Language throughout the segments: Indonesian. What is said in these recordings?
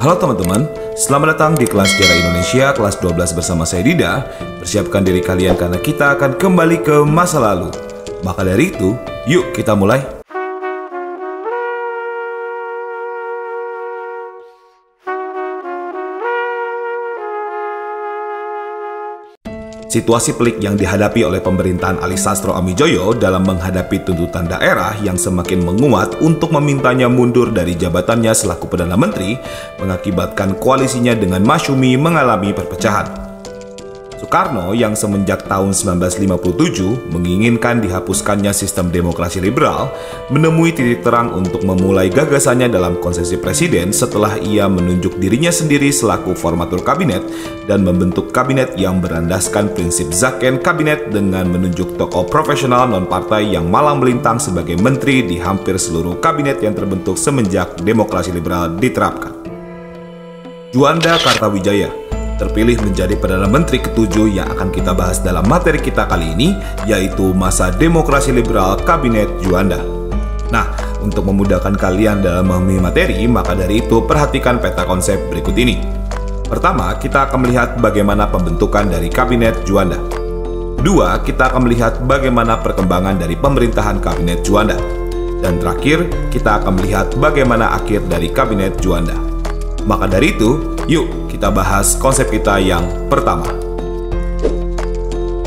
Halo teman-teman, selamat datang di kelas sejarah Indonesia kelas 12 bersama saya Dida. Persiapkan diri kalian karena kita akan kembali ke masa lalu. Maka dari itu, yuk kita mulai. Situasi pelik yang dihadapi oleh pemerintahan Ali Sastro Amijoyo dalam menghadapi tuntutan daerah yang semakin menguat untuk memintanya mundur dari jabatannya selaku Perdana Menteri mengakibatkan koalisinya dengan Masyumi mengalami perpecahan. Soekarno yang semenjak tahun 1957 menginginkan dihapuskannya sistem demokrasi liberal menemui titik terang untuk memulai gagasannya dalam konsesi presiden setelah ia menunjuk dirinya sendiri selaku formatur kabinet dan membentuk kabinet yang berandaskan prinsip zaken kabinet dengan menunjuk tokoh profesional non-partai yang malang melintang sebagai menteri di hampir seluruh kabinet yang terbentuk semenjak demokrasi liberal diterapkan. Juanda Kartawijaya terpilih menjadi Perdana Menteri ketujuh yang akan kita bahas dalam materi kita kali ini, yaitu masa demokrasi liberal Kabinet Juanda. Nah, untuk memudahkan kalian dalam memahami materi, maka dari itu perhatikan peta konsep berikut ini. Pertama, kita akan melihat bagaimana pembentukan dari Kabinet Juanda. Kedua, kita akan melihat bagaimana perkembangan dari pemerintahan Kabinet Juanda. Dan terakhir, kita akan melihat bagaimana akhir dari Kabinet Juanda. Maka dari itu, yuk kita bahas konsep kita yang pertama.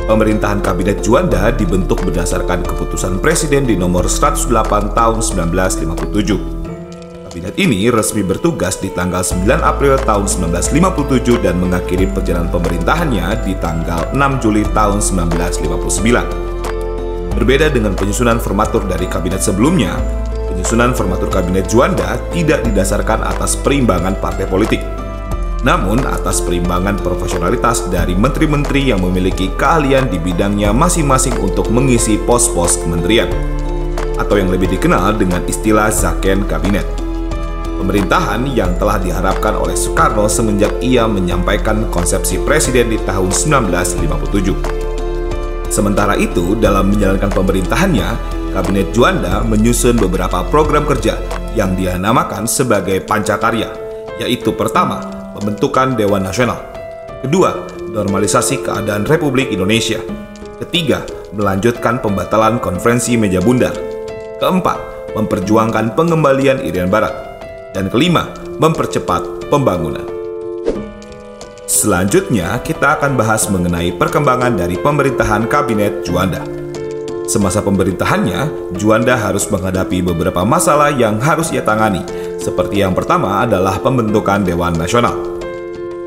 Pemerintahan Kabinet Juanda dibentuk berdasarkan keputusan Presiden di nomor 108 tahun 1957. Kabinet ini resmi bertugas di tanggal 9 April tahun 1957 dan mengakhiri perjalanan pemerintahannya di tanggal 6 Juli tahun 1959. Berbeda dengan penyusunan formatur dari kabinet sebelumnya, penyusunan formatur kabinet Juanda tidak didasarkan atas perimbangan partai politik namun atas perimbangan profesionalitas dari menteri-menteri yang memiliki keahlian di bidangnya masing-masing untuk mengisi pos-pos kementerian, atau yang lebih dikenal dengan istilah Zaken Kabinet. Pemerintahan yang telah diharapkan oleh Soekarno semenjak ia menyampaikan konsepsi presiden di tahun 1957. Sementara itu, dalam menjalankan pemerintahannya, Kabinet Juanda menyusun beberapa program kerja yang dia namakan sebagai pancakarya, yaitu pertama, pembentukan Dewan Nasional. Kedua, normalisasi keadaan Republik Indonesia. Ketiga, melanjutkan pembatalan konferensi meja bundar. Keempat, memperjuangkan pengembalian Irian Barat. Dan kelima, mempercepat pembangunan. Selanjutnya, kita akan bahas mengenai perkembangan dari pemerintahan Kabinet Juanda. Semasa pemerintahannya, Juanda harus menghadapi beberapa masalah yang harus ia tangani, seperti yang pertama adalah pembentukan Dewan Nasional.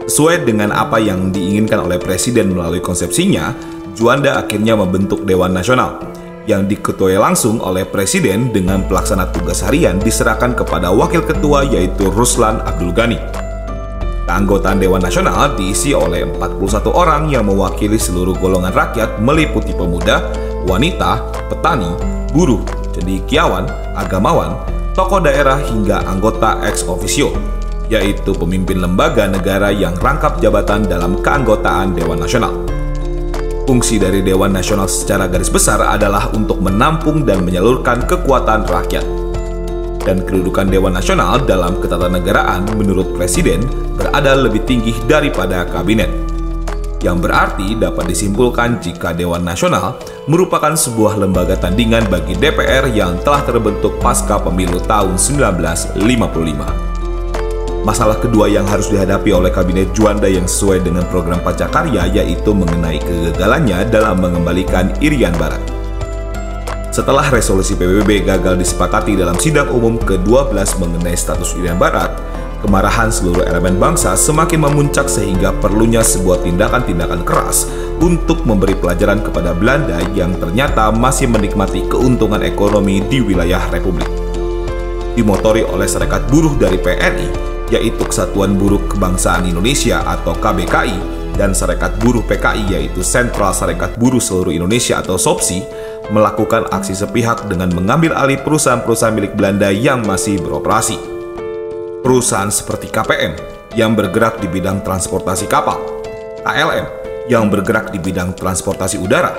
Sesuai dengan apa yang diinginkan oleh Presiden melalui konsepsinya, Juanda akhirnya membentuk Dewan Nasional yang diketuai langsung oleh Presiden dengan pelaksana tugas harian diserahkan kepada Wakil Ketua yaitu Ruslan Abdul Ghani. Keanggotaan Dewan Nasional diisi oleh 41 orang yang mewakili seluruh golongan rakyat meliputi pemuda, wanita, petani, buruh, cendekiawan, agamawan, tokoh daerah hingga anggota ex officio, yaitu pemimpin lembaga negara yang rangkap jabatan dalam keanggotaan Dewan Nasional. Fungsi dari Dewan Nasional secara garis besar adalah untuk menampung dan menyalurkan kekuatan rakyat. Dan kedudukan Dewan Nasional dalam ketatanegaraan menurut Presiden berada lebih tinggi daripada Kabinet yang berarti dapat disimpulkan jika Dewan Nasional merupakan sebuah lembaga tandingan bagi DPR yang telah terbentuk pasca pemilu tahun 1955. Masalah kedua yang harus dihadapi oleh Kabinet Juanda yang sesuai dengan program Pacakarya yaitu mengenai kegagalannya dalam mengembalikan Irian Barat. Setelah resolusi PBB gagal disepakati dalam sidang umum ke-12 mengenai status Irian Barat, Kemarahan seluruh elemen bangsa semakin memuncak sehingga perlunya sebuah tindakan-tindakan keras untuk memberi pelajaran kepada Belanda yang ternyata masih menikmati keuntungan ekonomi di wilayah Republik. Dimotori oleh Serikat Buruh dari PNI, yaitu Kesatuan Buruh Kebangsaan Indonesia atau KBKI, dan Serikat Buruh PKI yaitu Sentral Serikat Buruh Seluruh Indonesia atau SOPSI, melakukan aksi sepihak dengan mengambil alih perusahaan-perusahaan milik Belanda yang masih beroperasi perusahaan seperti KPM yang bergerak di bidang transportasi kapal, KLM yang bergerak di bidang transportasi udara,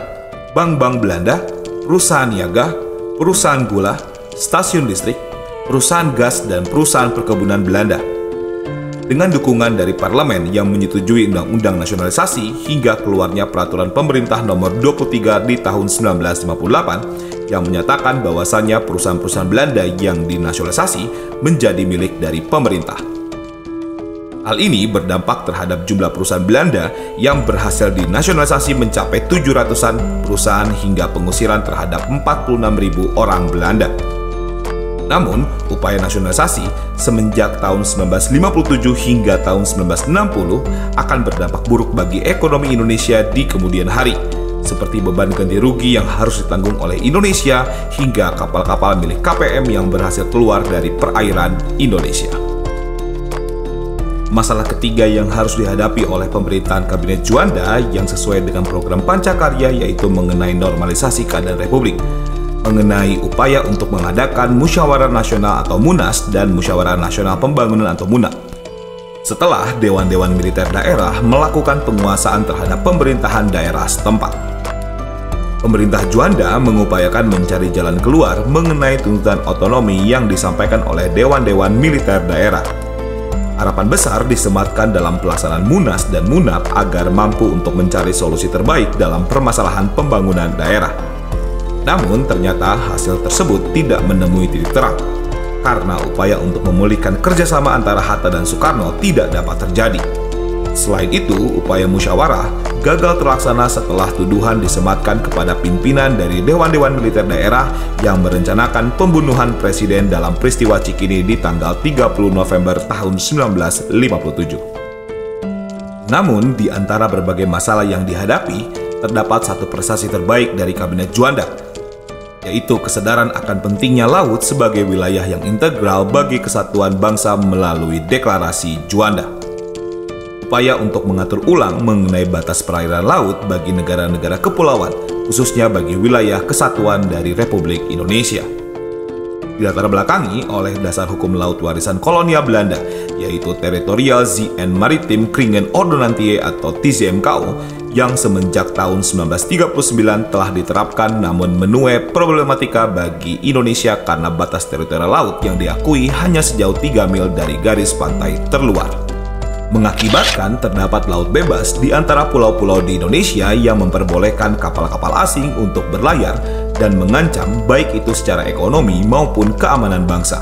bank-bank Belanda, perusahaan niaga, perusahaan gula, stasiun listrik, perusahaan gas, dan perusahaan perkebunan Belanda. dengan dukungan dari parlemen yang menyetujui undang-undang nasionalisasi hingga keluarnya peraturan pemerintah nomor 23 di tahun 1958 yang menyatakan bahwasannya perusahaan-perusahaan Belanda yang dinasionalisasi menjadi milik dari pemerintah. Hal ini berdampak terhadap jumlah perusahaan Belanda yang berhasil dinasionalisasi mencapai 700-an perusahaan hingga pengusiran terhadap 46.000 orang Belanda. Namun, upaya nasionalisasi semenjak tahun 1957 hingga tahun 1960 akan berdampak buruk bagi ekonomi Indonesia di kemudian hari, seperti beban ganti rugi yang harus ditanggung oleh Indonesia hingga kapal-kapal milik KPM yang berhasil keluar dari perairan Indonesia. Masalah ketiga yang harus dihadapi oleh pemerintahan Kabinet Juanda yang sesuai dengan program Pancakarya yaitu mengenai normalisasi keadaan Republik, mengenai upaya untuk mengadakan Musyawarah Nasional atau MUNAS dan Musyawarah Nasional Pembangunan atau MUNA. Setelah dewan-dewan militer daerah melakukan penguasaan terhadap pemerintahan daerah setempat. Pemerintah Juanda mengupayakan mencari jalan keluar mengenai tuntutan otonomi yang disampaikan oleh dewan-dewan militer daerah Harapan besar disematkan dalam pelaksanaan Munas dan Munap agar mampu untuk mencari solusi terbaik dalam permasalahan pembangunan daerah. Namun ternyata hasil tersebut tidak menemui titik terang, karena upaya untuk memulihkan kerjasama antara Hatta dan Soekarno tidak dapat terjadi. Selain itu, upaya musyawarah gagal terlaksana setelah tuduhan disematkan kepada pimpinan dari Dewan-Dewan Militer Daerah yang merencanakan pembunuhan Presiden dalam peristiwa Cikini di tanggal 30 November tahun 1957. Namun, di antara berbagai masalah yang dihadapi, terdapat satu prestasi terbaik dari Kabinet Juanda, yaitu kesadaran akan pentingnya laut sebagai wilayah yang integral bagi kesatuan bangsa melalui Deklarasi Juanda upaya untuk mengatur ulang mengenai batas perairan laut bagi negara-negara kepulauan, khususnya bagi wilayah kesatuan dari Republik Indonesia. Dilatar belakangi oleh dasar hukum laut warisan kolonial Belanda, yaitu Territorial Zee and Maritime Kringen Ordonantie atau TZMKO, yang semenjak tahun 1939 telah diterapkan namun menuai problematika bagi Indonesia karena batas teritorial laut yang diakui hanya sejauh 3 mil dari garis pantai terluar mengakibatkan terdapat laut bebas di antara pulau-pulau di Indonesia yang memperbolehkan kapal-kapal asing untuk berlayar dan mengancam baik itu secara ekonomi maupun keamanan bangsa.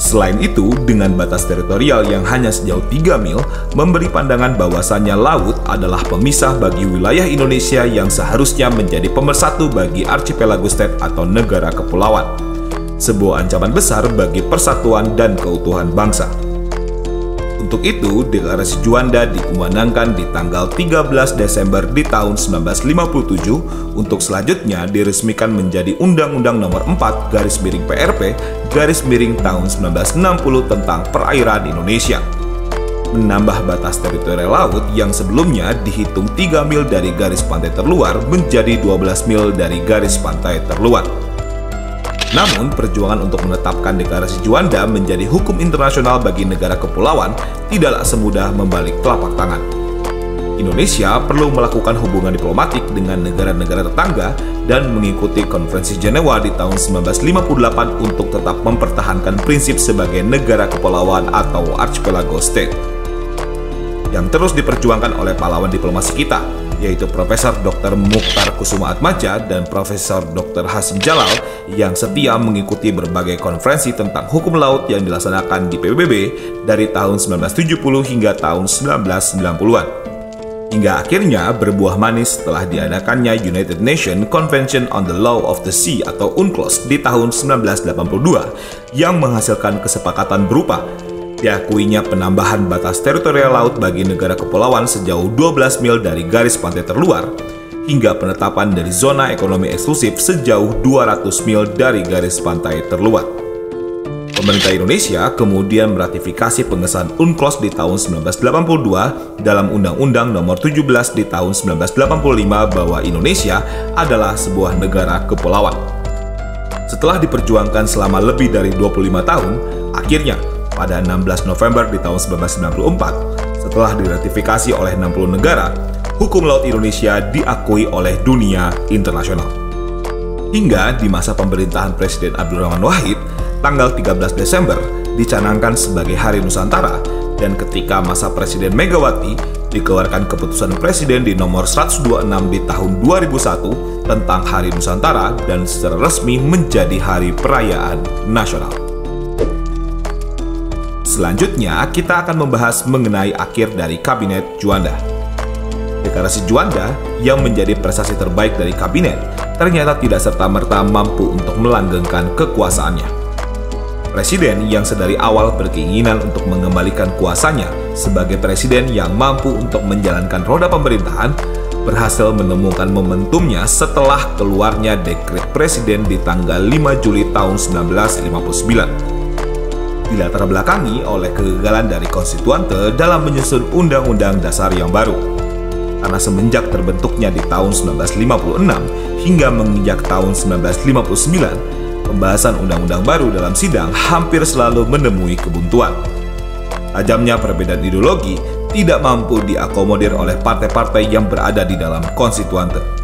Selain itu, dengan batas teritorial yang hanya sejauh 3 mil, memberi pandangan bahwasannya laut adalah pemisah bagi wilayah Indonesia yang seharusnya menjadi pemersatu bagi archipelago state atau negara kepulauan. Sebuah ancaman besar bagi persatuan dan keutuhan bangsa. Untuk itu, deklarasi Juanda dikumandangkan di tanggal 13 Desember di tahun 1957 untuk selanjutnya diresmikan menjadi Undang-Undang Nomor 4 garis miring PRP garis miring tahun 1960 tentang perairan Indonesia. Menambah batas teritorial laut yang sebelumnya dihitung 3 mil dari garis pantai terluar menjadi 12 mil dari garis pantai terluar. Namun, perjuangan untuk menetapkan deklarasi Juanda menjadi hukum internasional bagi negara kepulauan tidaklah semudah membalik telapak tangan. Indonesia perlu melakukan hubungan diplomatik dengan negara-negara tetangga dan mengikuti konferensi Jenewa di tahun 1958 untuk tetap mempertahankan prinsip sebagai negara kepulauan atau archipelago state yang terus diperjuangkan oleh pahlawan diplomasi kita, yaitu Profesor Dr. Mukhtar Kusuma Atmaja dan Profesor Dr. Hasim Jalal yang setia mengikuti berbagai konferensi tentang hukum laut yang dilaksanakan di PBB dari tahun 1970 hingga tahun 1990-an. Hingga akhirnya berbuah manis setelah diadakannya United Nations Convention on the Law of the Sea atau UNCLOS di tahun 1982 yang menghasilkan kesepakatan berupa Diakuinya penambahan batas teritorial laut bagi negara kepulauan sejauh 12 mil dari garis pantai terluar, hingga penetapan dari zona ekonomi eksklusif sejauh 200 mil dari garis pantai terluar. Pemerintah Indonesia kemudian meratifikasi pengesahan UNCLOS di tahun 1982 dalam Undang-Undang Nomor 17 di tahun 1985 bahwa Indonesia adalah sebuah negara kepulauan. Setelah diperjuangkan selama lebih dari 25 tahun, akhirnya pada 16 November di tahun 1994 setelah diratifikasi oleh 60 negara, hukum laut Indonesia diakui oleh dunia internasional. Hingga di masa pemerintahan Presiden Abdurrahman Wahid, tanggal 13 Desember dicanangkan sebagai Hari Nusantara dan ketika masa Presiden Megawati dikeluarkan keputusan Presiden di nomor 126 di tahun 2001 tentang Hari Nusantara dan secara resmi menjadi hari perayaan nasional. Selanjutnya, kita akan membahas mengenai akhir dari Kabinet Juanda. Deklarasi Juanda yang menjadi prestasi terbaik dari kabinet ternyata tidak serta-merta mampu untuk melanggengkan kekuasaannya. Presiden yang sedari awal berkeinginan untuk mengembalikan kuasanya sebagai presiden yang mampu untuk menjalankan roda pemerintahan berhasil menemukan momentumnya setelah keluarnya dekret presiden di tanggal 5 Juli tahun 1959. Dilatar belakangi oleh kegagalan dari konstituante dalam menyusun undang-undang dasar yang baru. Karena semenjak terbentuknya di tahun 1956 hingga menginjak tahun 1959, pembahasan undang-undang baru dalam sidang hampir selalu menemui kebuntuan. Tajamnya perbedaan ideologi tidak mampu diakomodir oleh partai-partai yang berada di dalam konstituante.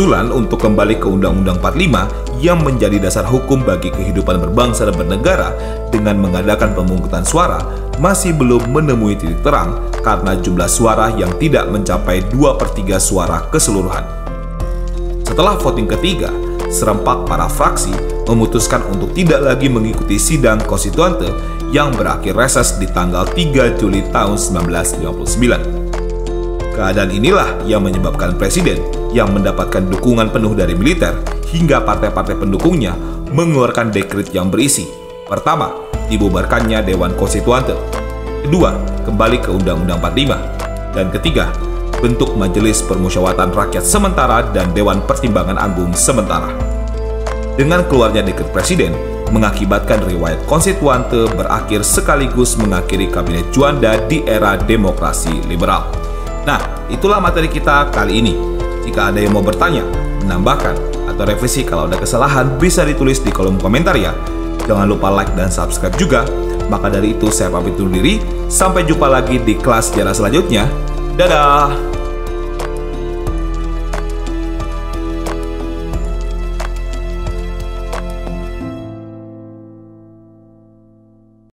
Sulan untuk kembali ke Undang-Undang 45 yang menjadi dasar hukum bagi kehidupan berbangsa dan bernegara dengan mengadakan pemungutan suara masih belum menemui titik terang karena jumlah suara yang tidak mencapai 2 per 3 suara keseluruhan. Setelah voting ketiga, serempak para fraksi memutuskan untuk tidak lagi mengikuti sidang konstituante yang berakhir reses di tanggal 3 Juli tahun 1959. Keadaan inilah yang menyebabkan presiden yang mendapatkan dukungan penuh dari militer hingga partai-partai pendukungnya mengeluarkan dekret yang berisi Pertama, dibubarkannya Dewan Konstituante. Kedua, kembali ke Undang-Undang 45. Dan ketiga, bentuk Majelis Permusyawaratan Rakyat Sementara dan Dewan Pertimbangan Agung Sementara. Dengan keluarnya dekret presiden, mengakibatkan riwayat konstituante berakhir sekaligus mengakhiri kabinet Juanda di era demokrasi liberal. Nah, itulah materi kita kali ini. Jika ada yang mau bertanya, menambahkan, atau revisi kalau ada kesalahan bisa ditulis di kolom komentar ya. Jangan lupa like dan subscribe juga. Maka dari itu saya pamit undur diri, sampai jumpa lagi di kelas sejarah selanjutnya. Dadah!